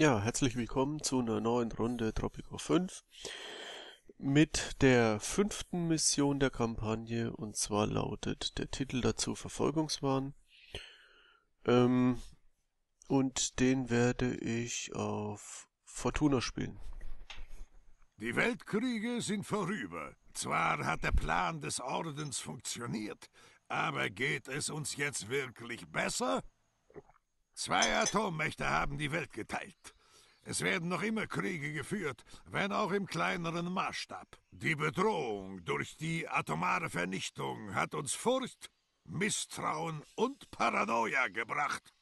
Ja, herzlich willkommen zu einer neuen Runde Tropico 5 mit der fünften Mission der Kampagne und zwar lautet der Titel dazu Verfolgungswahn ähm, und den werde ich auf Fortuna spielen. Die Weltkriege sind vorüber. Zwar hat der Plan des Ordens funktioniert, aber geht es uns jetzt wirklich besser? Zwei Atommächte haben die Welt geteilt. Es werden noch immer Kriege geführt, wenn auch im kleineren Maßstab. Die Bedrohung durch die atomare Vernichtung hat uns Furcht, Misstrauen und Paranoia gebracht.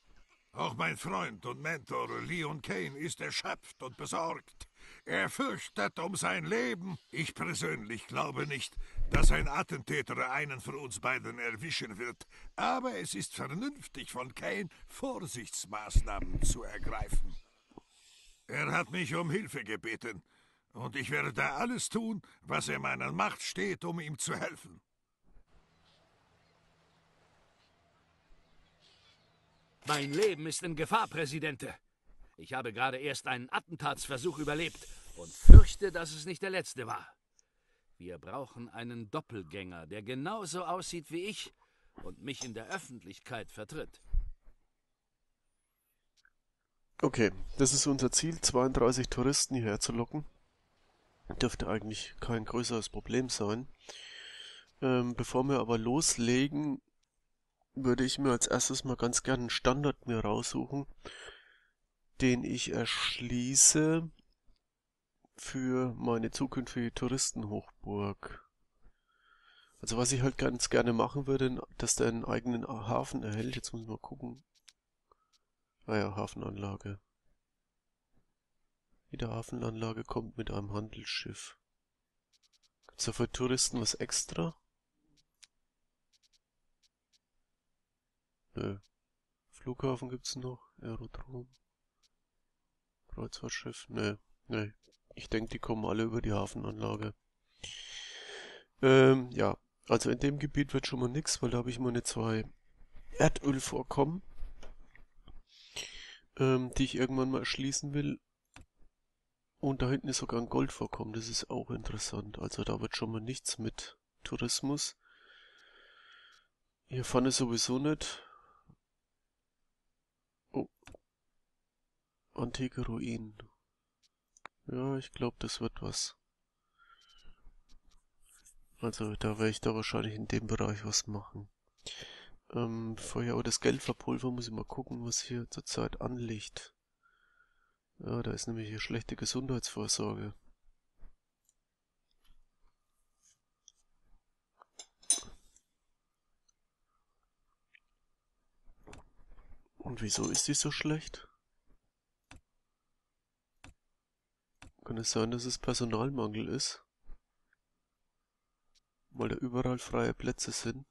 Auch mein Freund und Mentor Leon Kane ist erschöpft und besorgt. Er fürchtet um sein Leben. Ich persönlich glaube nicht, dass ein Attentäter einen von uns beiden erwischen wird. Aber es ist vernünftig von Kane, Vorsichtsmaßnahmen zu ergreifen. Er hat mich um Hilfe gebeten. Und ich werde alles tun, was in meiner Macht steht, um ihm zu helfen. Mein Leben ist in Gefahr, Präsidente. Ich habe gerade erst einen Attentatsversuch überlebt und fürchte, dass es nicht der letzte war. Wir brauchen einen Doppelgänger, der genauso aussieht wie ich und mich in der Öffentlichkeit vertritt. Okay, das ist unser Ziel, 32 Touristen hierher zu locken. Dürfte eigentlich kein größeres Problem sein. Ähm, bevor wir aber loslegen, würde ich mir als erstes mal ganz gerne einen Standard mir raussuchen, den ich erschließe für meine zukünftige Touristenhochburg. Also was ich halt ganz gerne machen würde, dass der einen eigenen Hafen erhält. Jetzt muss ich mal gucken. Ah ja, Hafenanlage. Jede Hafenanlage kommt mit einem Handelsschiff. Gibt's da für Touristen was extra? Nö. Flughafen gibt's noch, Aerodrom. Kreuzfahrtschiff, nö, nö. Ich denke, die kommen alle über die Hafenanlage. Ähm, ja. Also in dem Gebiet wird schon mal nix, weil da habe ich meine zwei Erdölvorkommen, ähm, die ich irgendwann mal erschließen will. Und da hinten ist sogar ein Goldvorkommen, das ist auch interessant. Also da wird schon mal nichts mit Tourismus. Hier vorne sowieso nicht. Oh. Antike Ruinen. Ja, ich glaube, das wird was. Also da werde ich da wahrscheinlich in dem Bereich was machen. Ähm, bevor ich aber das Geld verpulver, muss ich mal gucken, was hier zurzeit anliegt. Ja, da ist nämlich hier schlechte Gesundheitsvorsorge. Und wieso ist die so schlecht? Kann es sein, dass es Personalmangel ist? Weil da überall freie Plätze sind?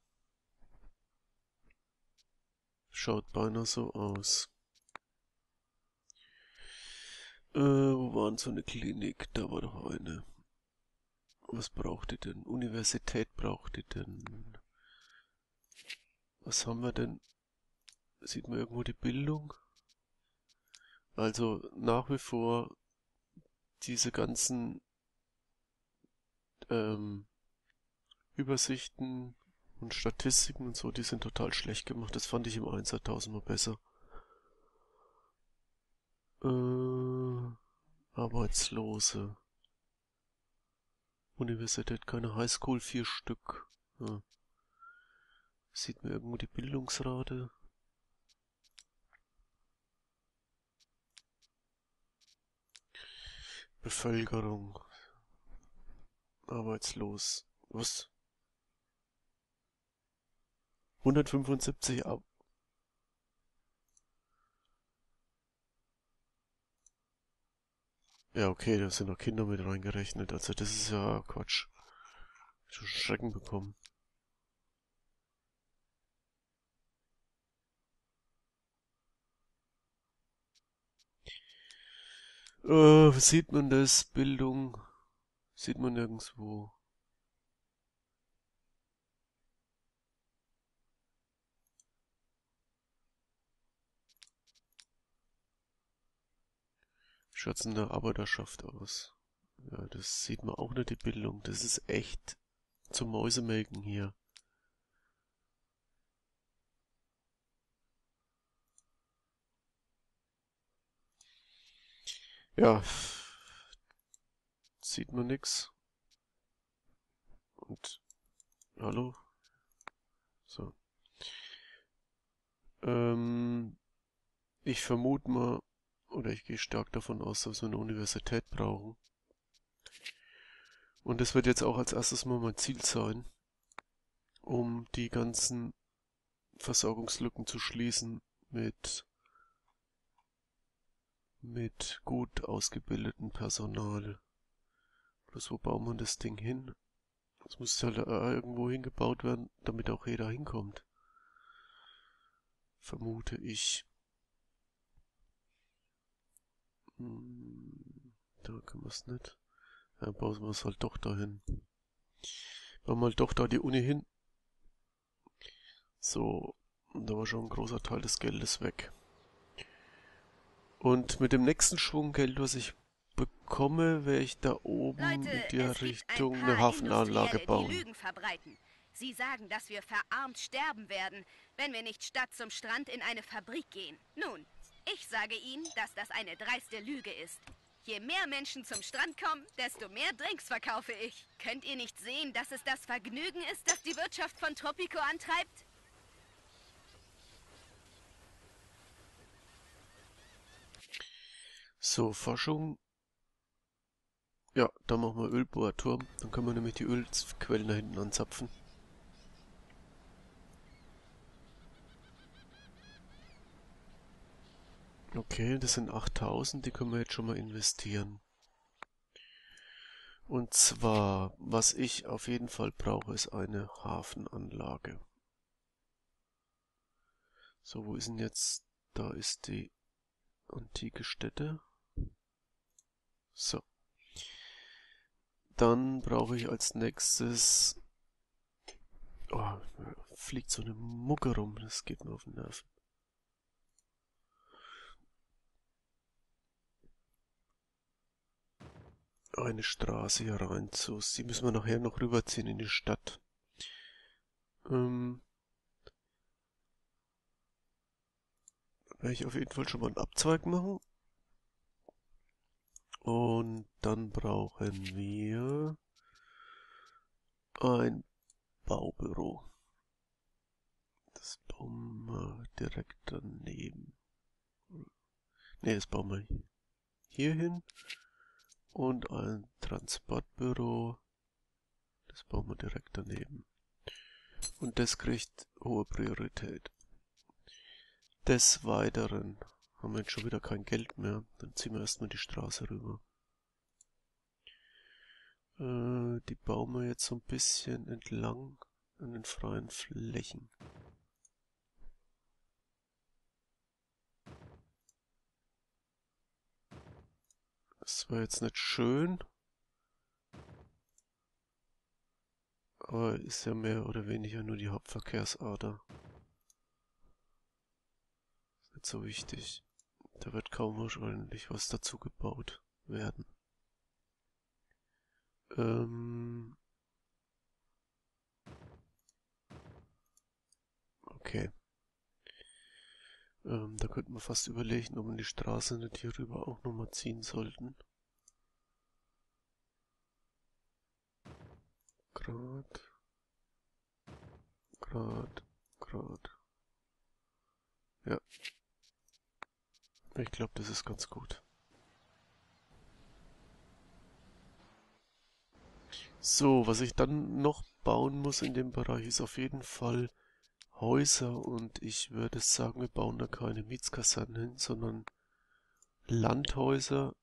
Schaut beinahe so aus. Äh, wo war denn so eine Klinik? Da war doch eine. Was braucht die denn? Universität braucht die denn? Was haben wir denn? Sieht man irgendwo die Bildung? Also nach wie vor diese ganzen ähm, Übersichten und Statistiken und so, die sind total schlecht gemacht. Das fand ich im Einser tausendmal besser. Äh, Arbeitslose. Universität, keine Highschool, vier Stück. Ja. Sieht man irgendwo die Bildungsrate? Bevölkerung. Arbeitslos. Was? 175 ab. Ja, okay, da sind noch Kinder mit reingerechnet. Also das ist ja Quatsch. Schon Schrecken bekommen. Äh, sieht man das? Bildung? Sieht man nirgendwo. Schaut's in der Arbeiterschaft aus? Ja, das sieht man auch nicht, die Bildung. Das ist echt zum Mäusemelken hier. Ja, sieht man nix. Und, hallo? So. Ähm, ich vermute mal, oder ich gehe stark davon aus, dass wir eine Universität brauchen. Und das wird jetzt auch als erstes mal mein Ziel sein, um die ganzen Versorgungslücken zu schließen mit mit gut ausgebildetem Personal. Bloß wo bauen wir das Ding hin? Es muss halt irgendwo hingebaut werden, damit auch jeder hinkommt. Vermute ich. Hm, da können wir es nicht. Dann bauen wir es halt doch dahin. Bauen wir halt doch da die Uni hin. So, da war schon ein großer Teil des Geldes weg. Und mit dem nächsten Schwung Geld, was ich bekomme, werde ich da oben Leute, in der Richtung eine Hafenanlage bauen. Die Lügen verbreiten. Sie sagen, dass wir verarmt sterben werden, wenn wir nicht statt zum Strand in eine Fabrik gehen. Nun, ich sage Ihnen, dass das eine dreiste Lüge ist. Je mehr Menschen zum Strand kommen, desto mehr Drinks verkaufe ich. Könnt ihr nicht sehen, dass es das Vergnügen ist, das die Wirtschaft von Tropico antreibt? So, Forschung. Ja, da machen wir Ölbohrturm. Dann können wir nämlich die Ölquellen da hinten anzapfen. Okay, das sind 8000, die können wir jetzt schon mal investieren. Und zwar, was ich auf jeden Fall brauche, ist eine Hafenanlage. So, wo ist denn jetzt? Da ist die antike Stätte. So. Dann brauche ich als nächstes... Oh, fliegt so eine Mucke rum, das geht mir auf den Nerven. Eine Straße hier rein zu. Die müssen wir nachher noch rüberziehen in die Stadt. Ähm, werde ich auf jeden Fall schon mal einen Abzweig machen. Und dann brauchen wir ein Baubüro. Das bauen wir direkt daneben. Ne, das bauen wir hier hin. Und ein Transportbüro. Das bauen wir direkt daneben. Und das kriegt hohe Priorität. Des Weiteren haben wir jetzt schon wieder kein Geld mehr. Dann ziehen wir erstmal die Straße rüber. Äh, die bauen wir jetzt so ein bisschen entlang an den freien Flächen. Das war jetzt nicht schön. Aber ist ja mehr oder weniger nur die Hauptverkehrsader. Ist nicht so wichtig. Da wird kaum wahrscheinlich was dazu gebaut werden. Ähm okay. Ähm, da könnten wir fast überlegen, ob wir die Straße nicht hier rüber auch nochmal ziehen sollten. Grad. Grad. Grad. Ja. Ich glaube, das ist ganz gut. So, was ich dann noch bauen muss in dem Bereich ist auf jeden Fall Häuser und ich würde sagen, wir bauen da keine Mietskasernen hin, sondern Landhäuser,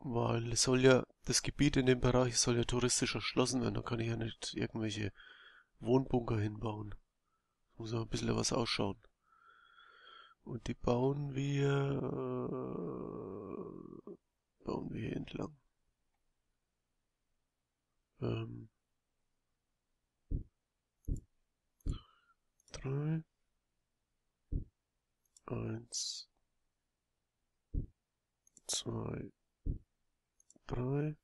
weil es soll ja, das Gebiet in dem Bereich soll ja touristisch erschlossen werden, da kann ich ja nicht irgendwelche Wohnbunker hinbauen. Muss ja ein bisschen was ausschauen. Und die bauen wir, äh, bauen wir hier entlang. Ähm, drei, eins, zwei, drei.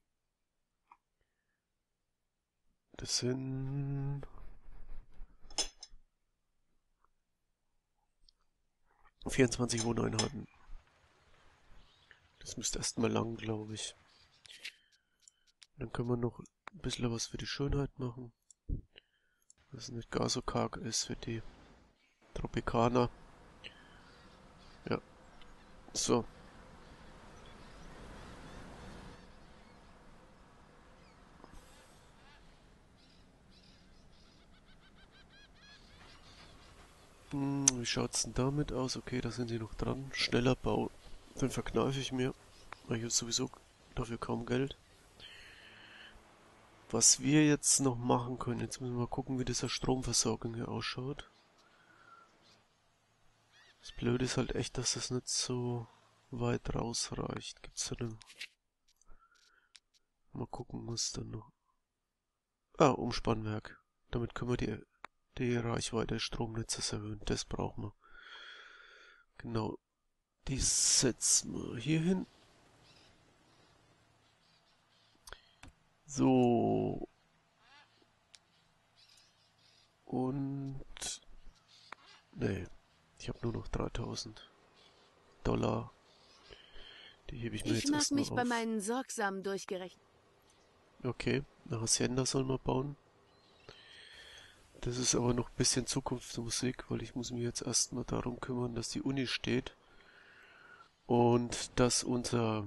Das sind 24 Wohneinheiten. Das müsste erstmal lang, glaube ich. Dann können wir noch ein bisschen was für die Schönheit machen. Es nicht gar so karg ist für die Tropikaner. Ja. So. Hm, wie schaut's denn damit aus? Okay, da sind sie noch dran. Schneller Bau. Den verkneife ich mir. Weil ich habe sowieso dafür kaum Geld. Was wir jetzt noch machen können, jetzt müssen wir mal gucken, wie diese Stromversorgung hier ausschaut. Das Blöde ist halt echt, dass das nicht so weit rausreicht. Gibt's da denn... Mal gucken, was dann noch... Ah, Umspannwerk. Damit können wir die die Reichweite des Stromnetzes erhöhen. Das brauchen wir. Genau. Die setzen wir hier hin. So. Und... Nee. Ich habe nur noch 3000 Dollar. Die hebe ich mir ich jetzt erstmal Ich mag mich bei meinen sorgsamen durchgerechnet. Okay, eine Hacienda soll man bauen. Das ist aber noch ein bisschen Zukunftsmusik, weil ich muss mich jetzt erstmal darum kümmern, dass die Uni steht und dass unser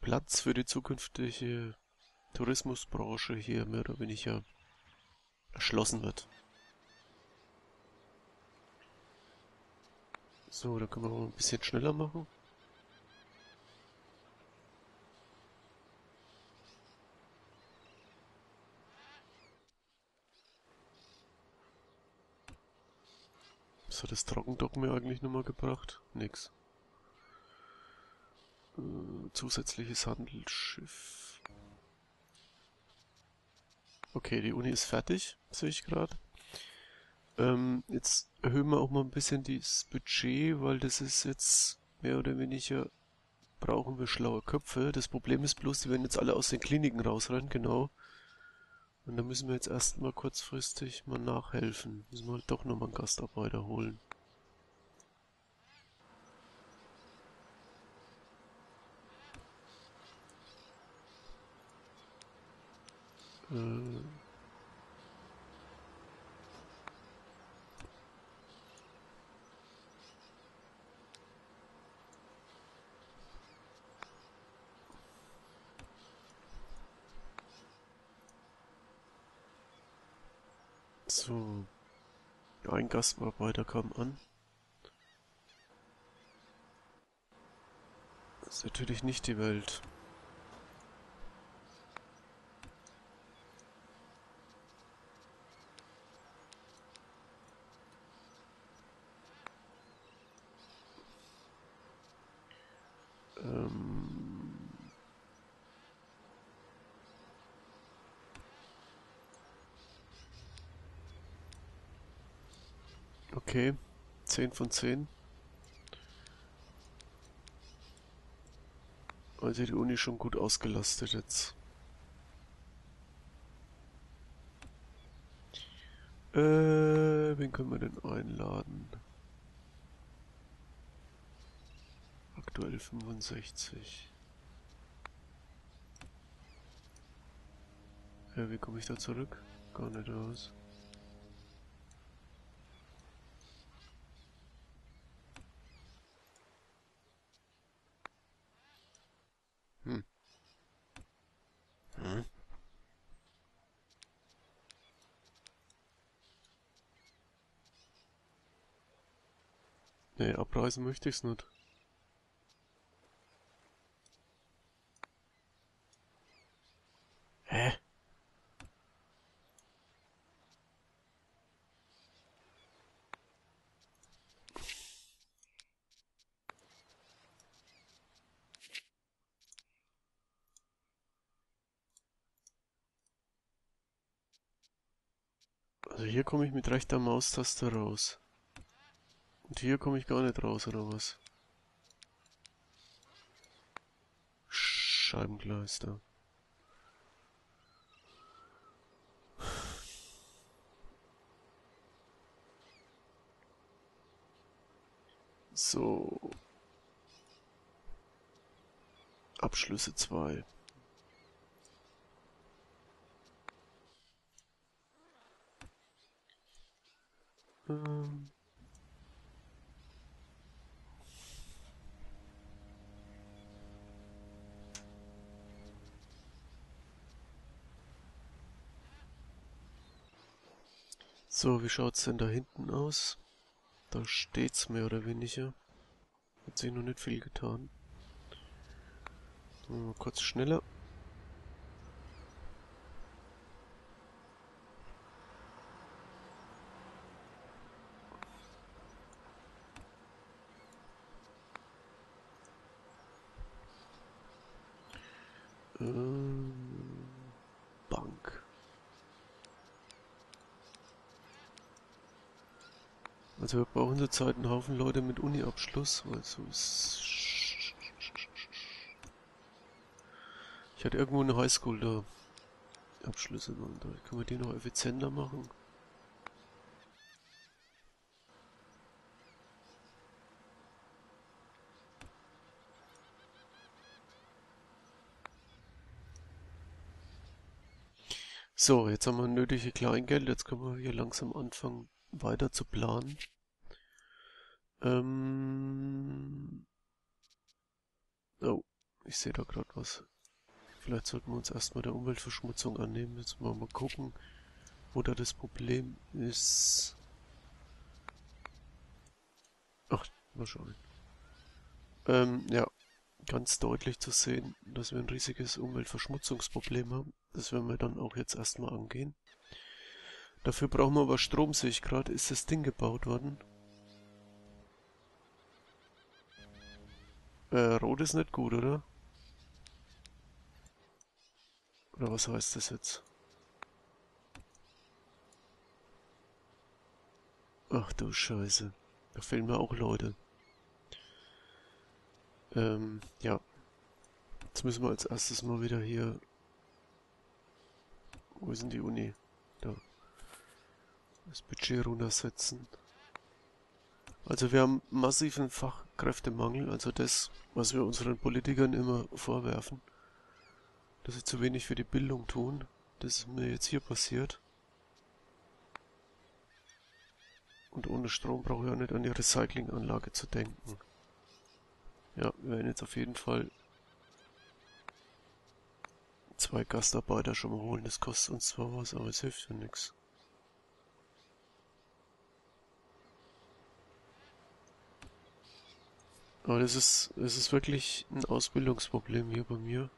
Platz für die zukünftige Tourismusbranche hier mehr oder weniger erschlossen wird. So, da können wir mal ein bisschen schneller machen. Was hat das Trockendock mir eigentlich nochmal gebracht? Nix. Äh, zusätzliches Handelsschiff. Okay, die Uni ist fertig, sehe ich gerade. Ähm, jetzt erhöhen wir auch mal ein bisschen das Budget, weil das ist jetzt mehr oder weniger brauchen wir schlaue Köpfe. Das Problem ist bloß, die werden jetzt alle aus den Kliniken rausrennen, genau. Und da müssen wir jetzt erstmal kurzfristig mal nachhelfen. Müssen wir halt doch nochmal einen Gastarbeiter holen. Äh So. Ein Gastarbeiter kam an. Das ist natürlich nicht die Welt. Okay, 10 von 10. Also die Uni schon gut ausgelastet jetzt. Äh, wen können wir denn einladen? Aktuell 65. Ja, wie komme ich da zurück? Gar nicht raus. Abreisen möchte ich's nicht. Hä? Also hier komme ich mit rechter Maustaste raus. Und hier komme ich gar nicht raus, oder was? Scheibengleis da. So. Abschlüsse 2. Ähm. So, wie schaut's denn da hinten aus? Da steht's mehr oder weniger. Hat sich noch nicht viel getan. Mal kurz schneller. Ähm, Also wir brauchen zurzeit einen Haufen Leute mit Uni-Abschluss, also ich hatte irgendwo eine Highschool da. Abschlüsse und da können wir die noch effizienter machen. So, jetzt haben wir nötige Kleingeld, jetzt können wir hier langsam anfangen weiter zu planen. Ähm oh, ich sehe da gerade was. Vielleicht sollten wir uns erstmal der Umweltverschmutzung annehmen. Jetzt mal mal gucken, wo da das Problem ist. Ach, mal schauen. Ähm, ja, ganz deutlich zu sehen, dass wir ein riesiges Umweltverschmutzungsproblem haben. Das werden wir dann auch jetzt erstmal angehen. Dafür brauchen wir aber Strom, sehe ich gerade. Ist das Ding gebaut worden? Äh, rot ist nicht gut, oder? Oder was heißt das jetzt? Ach du Scheiße. Da fehlen mir auch Leute. Ähm, ja. Jetzt müssen wir als erstes mal wieder hier... Wo ist denn die Uni? Da. Das Budget runtersetzen. Also wir haben massiven Fachkräftemangel, also das, was wir unseren Politikern immer vorwerfen dass sie zu wenig für die Bildung tun. Das ist mir jetzt hier passiert. Und ohne Strom brauche ich auch nicht an die Recyclinganlage zu denken. Ja, wir werden jetzt auf jeden Fall zwei Gastarbeiter schon mal holen. Das kostet uns zwar was, aber es hilft ja nichts. Aber das ist, das ist wirklich ein Ausbildungsproblem hier bei mir.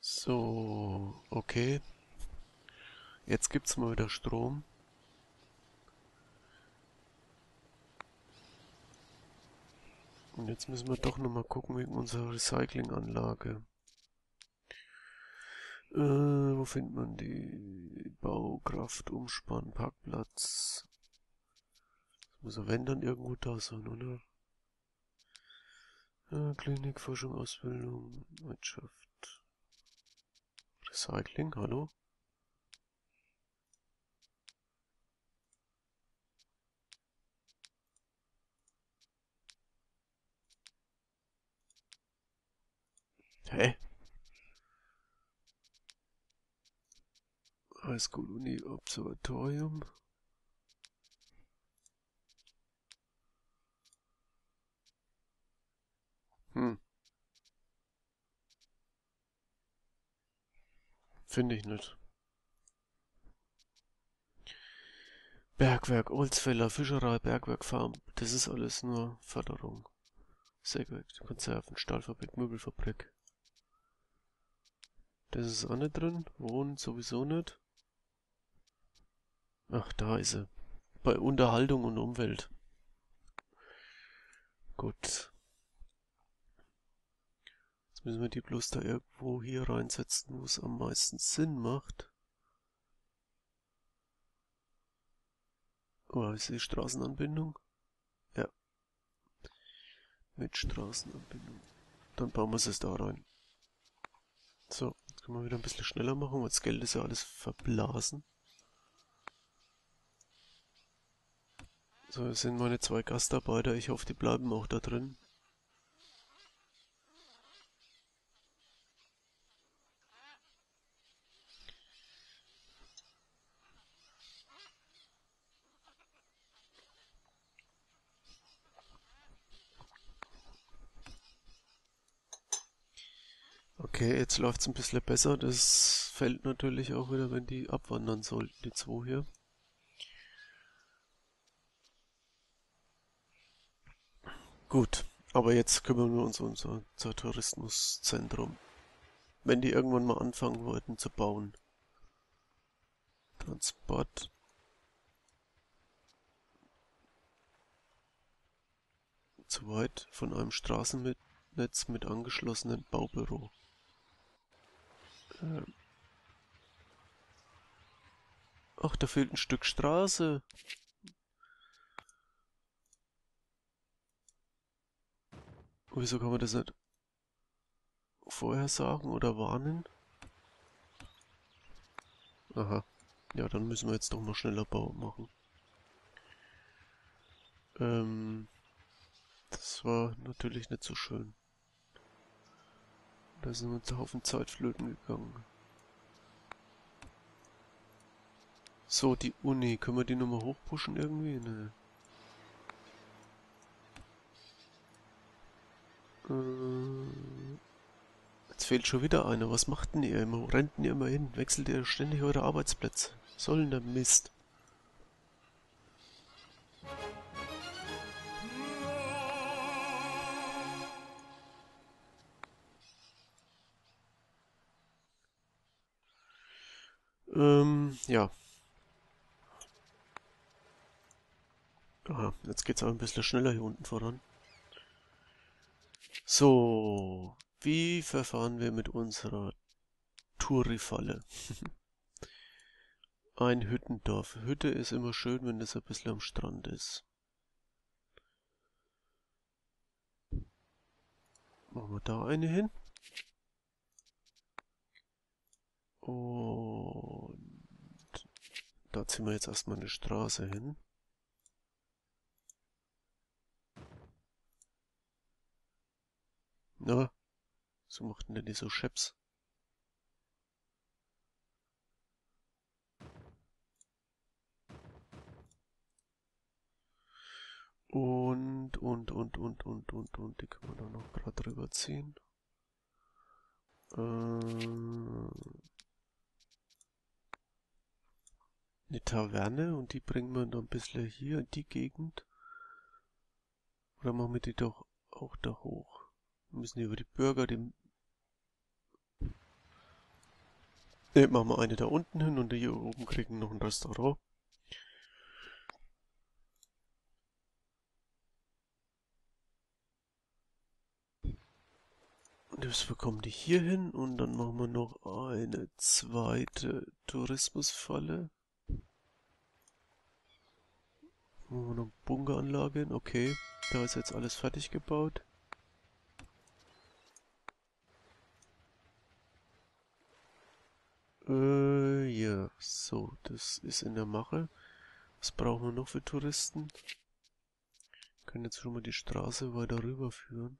So, okay. Jetzt gibt's mal wieder Strom. Und jetzt müssen wir doch nochmal gucken wegen unserer Recyclinganlage. Äh, wo findet man die Baukraft, Umspann, Parkplatz? Muss ja wenn dann irgendwo da sein, oder? Äh, Klinik, Forschung, Ausbildung, Wirtschaft. Recycling, hallo? Hä? High School Uni Observatorium. Hm. Finde ich nicht. Bergwerk, Olsfeller, Fischerei, Bergwerk, Farm. Das ist alles nur Förderung. Sägewerk, Konserven, Stahlfabrik, Möbelfabrik. Das ist auch nicht drin. Wohnen sowieso nicht. Ach, da ist er. Bei Unterhaltung und Umwelt. Gut müssen wir die bloß da irgendwo hier reinsetzen, wo es am meisten Sinn macht. Oh, ist die Straßenanbindung? Ja. Mit Straßenanbindung. Dann bauen wir es da rein. So, jetzt können wir wieder ein bisschen schneller machen, weil das Geld ist ja alles verblasen. So, das sind meine zwei Gastarbeiter. Ich hoffe, die bleiben auch da drin. Okay, jetzt läuft's ein bisschen besser. Das fällt natürlich auch wieder, wenn die abwandern sollten, die zwei hier. Gut, aber jetzt kümmern wir uns um unser, unser Tourismuszentrum. Wenn die irgendwann mal anfangen wollten zu bauen. Transport. Zu weit von einem Straßennetz mit angeschlossenen Baubüro. Ach, da fehlt ein Stück Straße. Wieso kann man das nicht vorher sagen oder warnen? Aha. Ja, dann müssen wir jetzt doch mal schneller Bau machen. Ähm, das war natürlich nicht so schön. Da sind uns ein Haufen Zeit flöten gegangen. So, die Uni. Können wir die nochmal hochpushen irgendwie? Ne. Jetzt fehlt schon wieder einer. Was macht denn ihr immer? Rennt denn ihr immer hin? Wechselt ihr ständig eure Arbeitsplätze? Sollen der Mist? Ähm, ja. Aha, jetzt geht's aber ein bisschen schneller hier unten voran. So, wie verfahren wir mit unserer Tourifalle? ein Hüttendorf. Hütte ist immer schön, wenn es ein bisschen am Strand ist. Machen wir da eine hin. Und da ziehen wir jetzt erstmal eine Straße hin. Na, so machten denn die so Scheps? Und, und, und, und, und, und, und, die können wir da noch gerade drüber ziehen. Äh, eine Taverne und die bringen wir dann ein bisschen hier in die Gegend. Oder machen wir die doch auch da hoch? Wir müssen über die Bürger, die... Ne, machen wir eine da unten hin und hier oben kriegen noch ein Restaurant. Das bekommen die hier hin und dann machen wir noch eine zweite Tourismusfalle. Machen wir noch Bunkeranlage hin. Okay, da ist jetzt alles fertig gebaut. Äh, ja, so, das ist in der Mache. Was brauchen wir noch für Touristen? Wir können jetzt schon mal die Straße weiter rüberführen.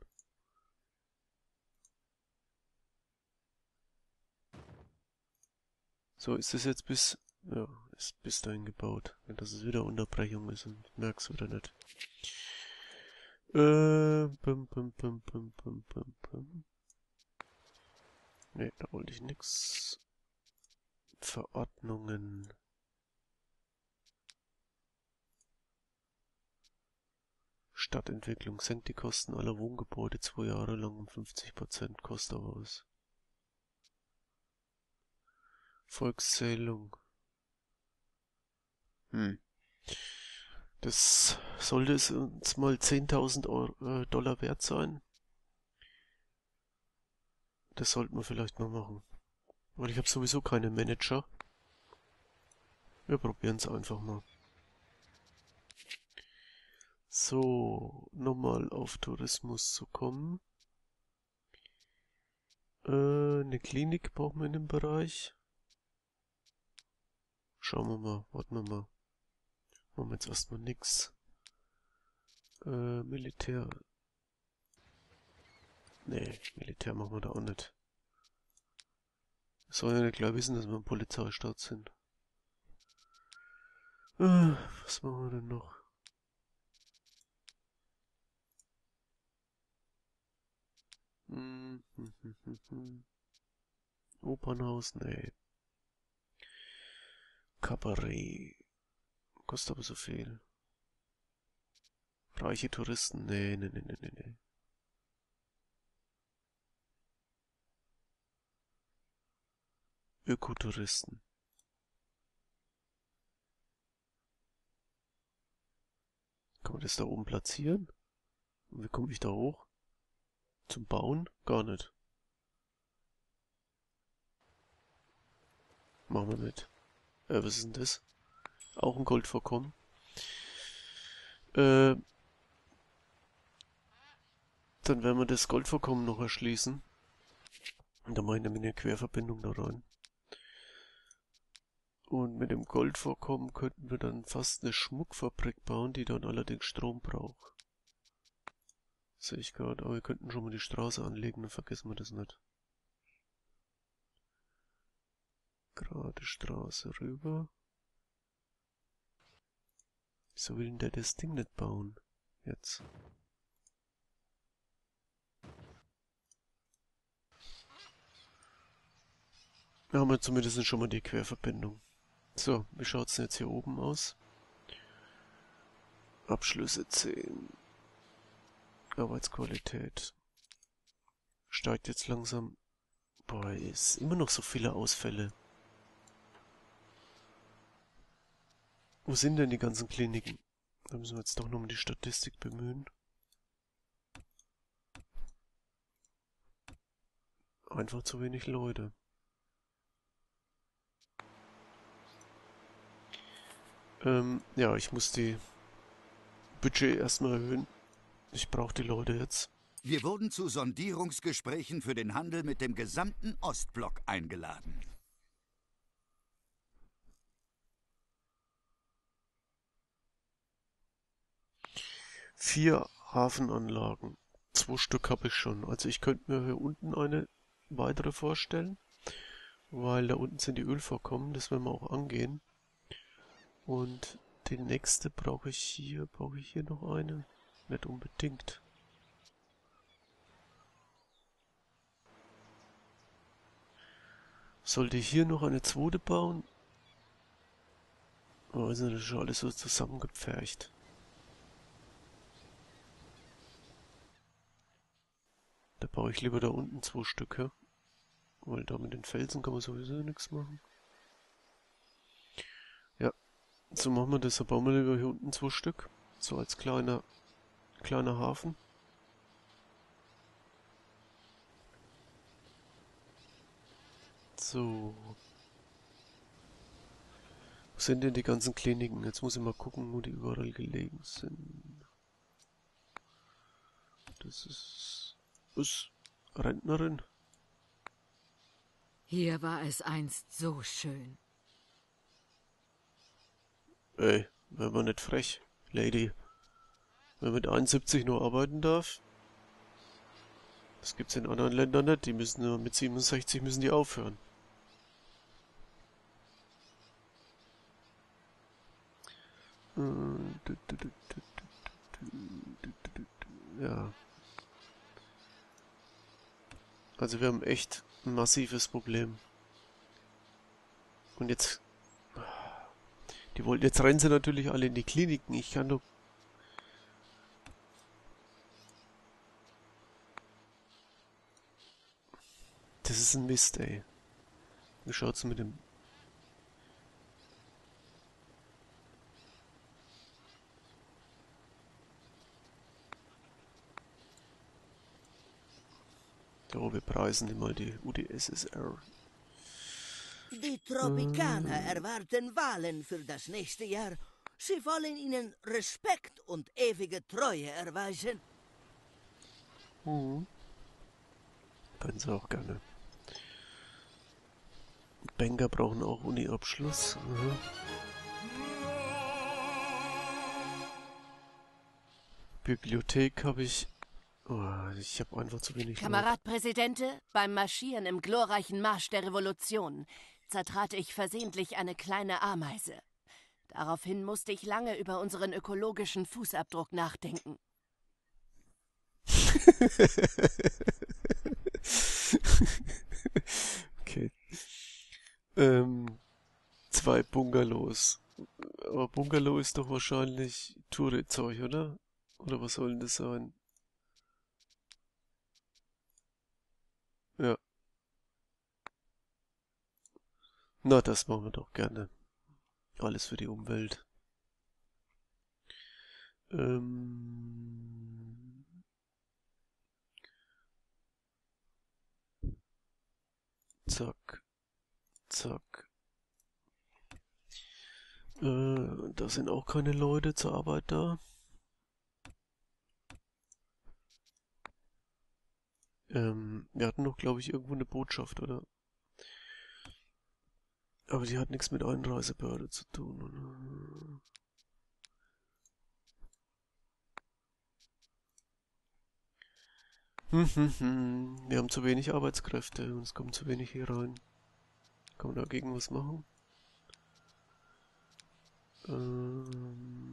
So, ist das jetzt bis ja, ist bis dahin gebaut. Wenn das wieder Unterbrechung ist und merkst oder nicht. Äh, bum, bum, bum, bum, bum, bum, bum. Ne, da wollte ich nix. Verordnungen. Stadtentwicklung senkt die Kosten aller Wohngebäude zwei Jahre lang um 50% kostet aber. Volkszählung. Hm. Das sollte es uns mal 10.000 äh, Dollar wert sein. Das sollten wir vielleicht mal machen. Weil ich habe sowieso keine Manager. Wir probieren es einfach mal. So, nochmal auf Tourismus zu kommen. Äh, eine Klinik brauchen wir in dem Bereich. Schauen wir mal, warten wir mal. Machen wir jetzt erstmal nix. Äh, Militär. Nee, Militär machen wir da auch nicht. Soll ja nicht gleich wissen, dass wir ein Polizeistaat sind. Äh, was machen wir denn noch? Hm, hm, hm, hm, hm. Opernhaus, nee. Kabarett. Kostet aber so viel. Reiche Touristen, nee, nee, nee, nee, nee, nee. Ökotouristen. Kann man das da oben platzieren? Und wie komme ich da hoch? Zum Bauen? Gar nicht. Machen wir nicht. Äh, was ist denn das? Auch ein Goldvorkommen. Äh, dann werden wir das Goldvorkommen noch erschließen. Und dann mache ich nämlich eine Querverbindung da rein. Und mit dem Goldvorkommen könnten wir dann fast eine Schmuckfabrik bauen, die dann allerdings Strom braucht. Sehe ich gerade, aber wir könnten schon mal die Straße anlegen, dann vergessen wir das nicht. Gerade Straße rüber. Wieso will denn der das Ding nicht bauen? Jetzt. Da haben wir zumindest schon mal die Querverbindung. So, wie schaut's denn jetzt hier oben aus? Abschlüsse 10. Arbeitsqualität. Steigt jetzt langsam. Boah, ist immer noch so viele Ausfälle. Wo sind denn die ganzen Kliniken? Da müssen wir jetzt doch nochmal die Statistik bemühen. Einfach zu wenig Leute. Ähm, ja, ich muss die Budget erstmal erhöhen. Ich brauche die Leute jetzt. Wir wurden zu Sondierungsgesprächen für den Handel mit dem gesamten Ostblock eingeladen. Vier Hafenanlagen. Zwei Stück habe ich schon. Also ich könnte mir hier unten eine weitere vorstellen, weil da unten sind die Ölvorkommen, das werden wir auch angehen. Und die nächste brauche ich hier. Brauche ich hier noch eine? Nicht unbedingt. Sollte ich hier noch eine zweite bauen? Ist das schon alles so zusammengepfercht. Da baue ich lieber da unten zwei Stücke. Weil da mit den Felsen kann man sowieso nichts machen. So machen wir das. Da bauen wir lieber hier unten zwei Stück. So als kleiner, kleiner Hafen. So. Wo sind denn die ganzen Kliniken? Jetzt muss ich mal gucken, wo die überall gelegen sind. Das ist... Was? Rentnerin? Hier war es einst so schön. Ey, wenn man nicht frech, Lady. Wer mit 71 nur arbeiten darf? Das gibt's in anderen Ländern nicht. Die müssen nur mit 67 müssen die aufhören. Ja. Also wir haben echt ein massives Problem. Und jetzt die wollten, jetzt rennen sie natürlich alle in die Kliniken. Ich kann doch... Das ist ein Mist, ey. Wie schaut's mit dem... So, wir preisen immer die UdSSR. Die Tropikaner erwarten Wahlen für das nächste Jahr. Sie wollen ihnen Respekt und ewige Treue erweisen. Mhm. Können sie auch gerne. Banker brauchen auch Uni-Abschluss. Mhm. Bibliothek habe ich. Oh, ich habe einfach zu wenig. Kamerad Präsidente, beim Marschieren im glorreichen Marsch der Revolution zertrat ich versehentlich eine kleine Ameise. Daraufhin musste ich lange über unseren ökologischen Fußabdruck nachdenken. okay. Ähm, zwei Bungalows. Aber Bungalow ist doch wahrscheinlich Touri-Zeug, oder? Oder was soll denn das sein? Ja. Na, das machen wir doch gerne. Alles für die Umwelt. Ähm zack. Zack. Äh, da sind auch keine Leute zur Arbeit da. Ähm, wir hatten doch, glaube ich, irgendwo eine Botschaft, oder? Aber die hat nichts mit Einreisebehörde zu tun, oder? Hm, hm, hm. Wir haben zu wenig Arbeitskräfte und es kommt zu wenig hier rein. Kann man dagegen was machen? Ähm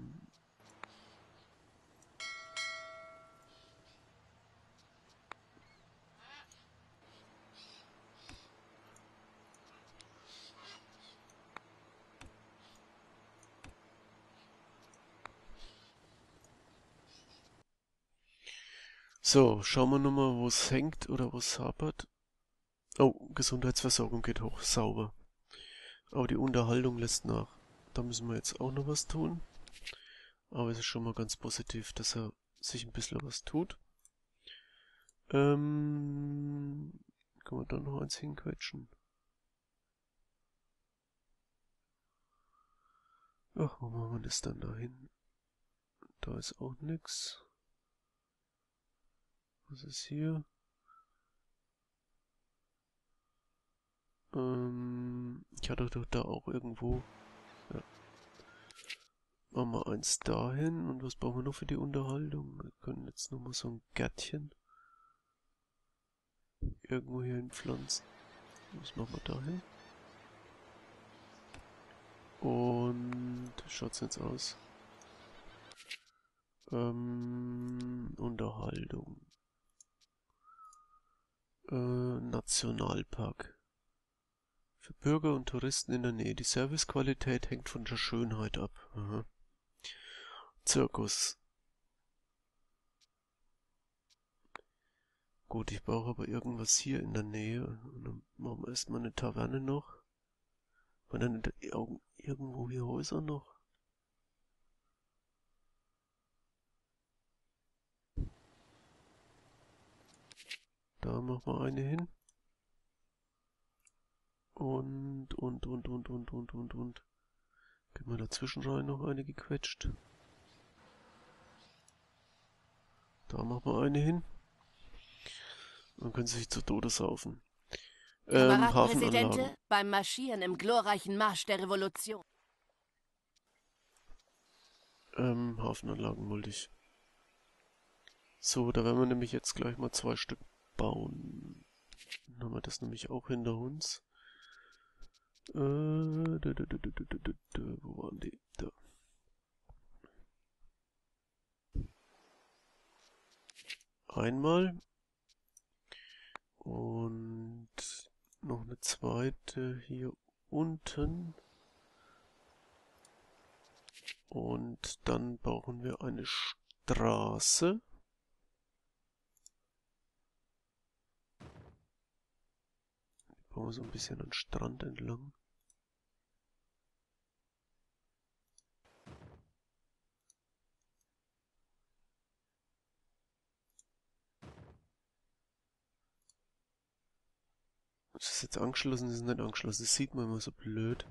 So, schauen wir nochmal, wo es hängt oder wo es hapert. Oh, Gesundheitsversorgung geht hoch, sauber. Aber die Unterhaltung lässt nach. Da müssen wir jetzt auch noch was tun. Aber es ist schon mal ganz positiv, dass er sich ein bisschen was tut. Ähm, kann man da noch eins hinquetschen? Ach, wo machen wir das dann da hin? Da ist auch nix. Was ist hier? Ähm, ich hatte doch da auch irgendwo. Ja. Machen wir eins dahin. Und was brauchen wir noch für die Unterhaltung? Wir können jetzt nochmal so ein Gärtchen irgendwo hier hinpflanzen. Was machen wir dahin? Und schaut's jetzt aus? Ähm, Unterhaltung. Äh, Nationalpark. Für Bürger und Touristen in der Nähe. Die Servicequalität hängt von der Schönheit ab. Aha. Zirkus. Gut, ich brauche aber irgendwas hier in der Nähe. Und dann machen wir erstmal eine Taverne noch. Und dann irgendwo hier Häuser noch. Da machen wir eine hin. Und, und, und, und, und, und, und, und. Können wir dazwischen rein noch eine gequetscht. Da machen wir eine hin. Dann können sie sich zu Tode saufen. Ähm, Hafenanlagen. beim Marschieren im glorreichen Marsch der Revolution. Ähm, Hafenanlagen wollte ich. So, da werden wir nämlich jetzt gleich mal zwei Stück bauen. Dann haben wir das nämlich auch hinter uns. Äh, da, da, da, wo waren die? Da. Einmal. Und noch eine zweite hier unten. Und dann brauchen wir eine Straße. Fahren wir so ein bisschen an Strand entlang. Ist das jetzt angeschlossen? Das ist nicht angeschlossen. Das sieht man immer so blöd.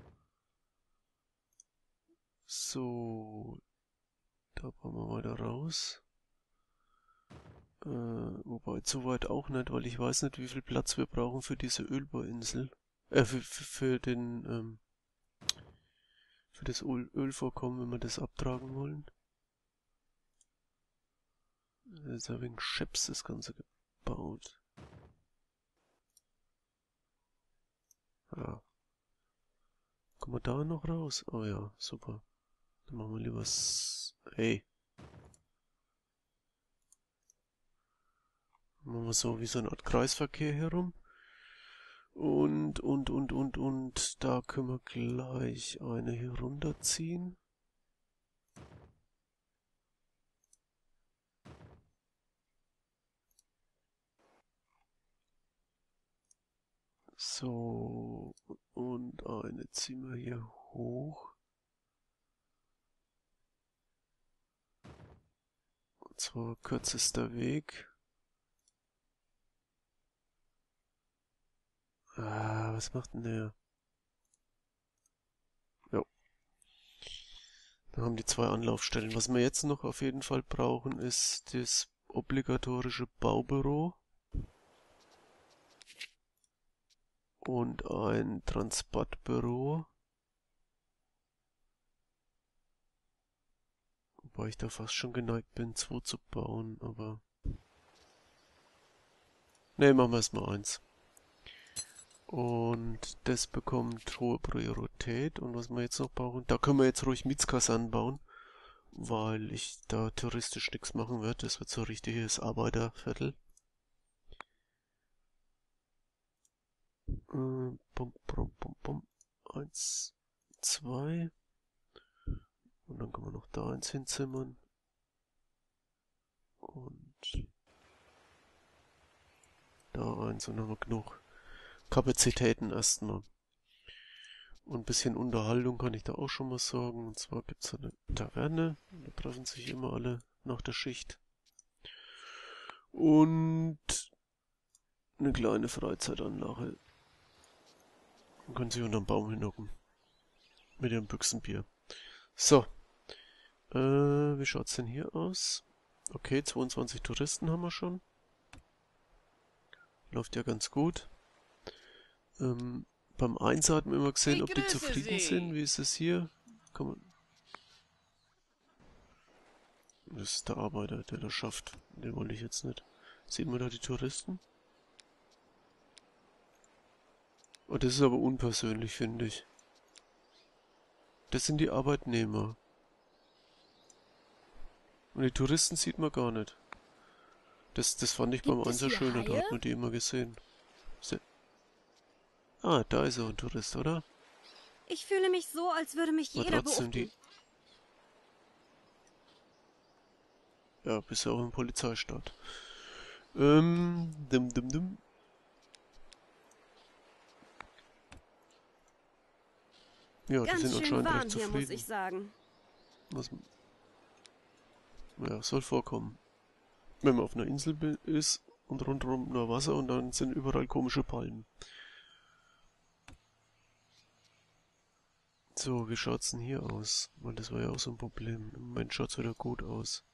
So. Da bauen wir weiter raus. Äh, wobei, so weit auch nicht, weil ich weiß nicht, wie viel Platz wir brauchen für diese Ölbohrinsel. Äh, für, für, den, ähm, für das Öl Ölvorkommen, wenn wir das abtragen wollen. Das ist wegen Scheps das Ganze gebaut. Ja. Kommen wir da noch raus? Oh ja, super. Dann machen wir lieber... S hey. Machen wir so wie so eine Art Kreisverkehr herum. Und, und, und, und, und, da können wir gleich eine hier runterziehen. So, und eine ziehen wir hier hoch. Und zwar kürzester Weg. Ah, was macht denn der? Jo. Dann haben die zwei Anlaufstellen. Was wir jetzt noch auf jeden Fall brauchen, ist das obligatorische Baubüro. Und ein Transportbüro. Wobei ich da fast schon geneigt bin, zwei zu bauen, aber... Ne, machen wir erstmal eins. Und das bekommt hohe Priorität. Und was wir jetzt noch brauchen, da können wir jetzt ruhig Mietskas anbauen, weil ich da touristisch nichts machen werde. Das wird so richtiges Arbeiterviertel. Äh, bum, bum, bum, bum. Eins, zwei. Und dann können wir noch da eins hinzimmern. Und da eins und dann haben wir genug. Kapazitäten erstmal. Und ein bisschen Unterhaltung kann ich da auch schon mal sagen. Und zwar gibt es eine Taverne. Da treffen sich immer alle nach der Schicht. Und eine kleine Freizeitanlage. Man können sich unterm Baum hinhocken. Mit ihrem Büchsenbier. So. Äh, wie schaut's denn hier aus? Okay, 22 Touristen haben wir schon. Läuft ja ganz gut. Ähm, beim Einser hat man immer gesehen, ob die zufrieden Sie. sind. Wie ist es hier? Das ist der Arbeiter, der das schafft. Den wollte ich jetzt nicht. Sieht man da die Touristen? Oh, das ist aber unpersönlich, finde ich. Das sind die Arbeitnehmer. Und die Touristen sieht man gar nicht. Das, das fand ich Gibt beim Einser schöner, da hat man die immer gesehen. Ah, da ist er ein Tourist, oder? Ich fühle mich so, als würde mich Aber jeder trotzdem beobachten. Die... Ja, bist ja auch im Polizeistaat. Ähm, dim, dim, dim. Ja, Ganz die sind anscheinend recht zufrieden. Hier, muss ich sagen. Was, ja, soll vorkommen. Wenn man auf einer Insel ist und rundherum nur Wasser und dann sind überall komische Palmen. So, wie schaut's denn hier aus? Weil das war ja auch so ein Problem. Im Moment schaut's wieder gut aus.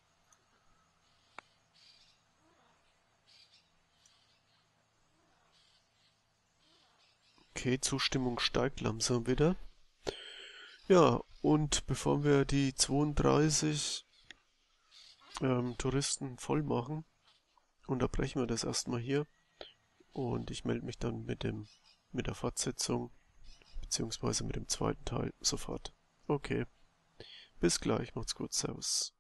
Okay, Zustimmung steigt langsam wieder. Ja, und bevor wir die 32 ähm, Touristen voll machen, unterbrechen wir das erstmal hier. Und ich melde mich dann mit dem mit der Fortsetzung beziehungsweise mit dem zweiten Teil sofort. Okay. Bis gleich, macht's gut, servus.